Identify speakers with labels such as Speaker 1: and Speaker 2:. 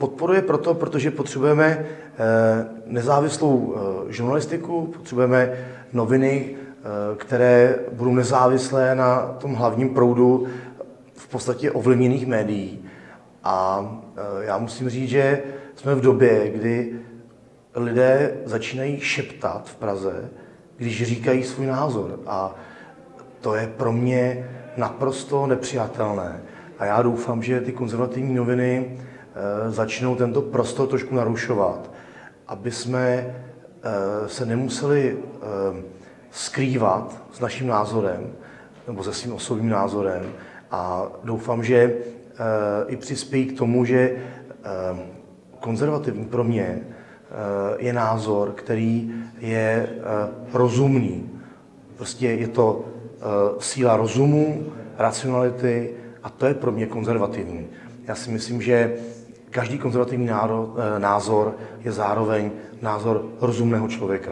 Speaker 1: Podporuje proto, protože potřebujeme eh, nezávislou eh, žurnalistiku, potřebujeme noviny, eh, které budou nezávislé na tom hlavním proudu v podstatě ovlivněných médií. A já musím říct, že jsme v době, kdy lidé začínají šeptat v Praze, když říkají svůj názor. A to je pro mě naprosto nepřijatelné. A já doufám, že ty konzervativní noviny začnou tento prostor trošku narušovat, aby jsme eh, se nemuseli eh, skrývat s naším názorem nebo se svým osobním názorem a doufám, že i přispějí k tomu, že konzervativní pro mě je názor, který je rozumný. Prostě je to síla rozumu, racionality a to je pro mě konzervativní. Já si myslím, že Každý konzervativní názor je zároveň názor rozumného člověka.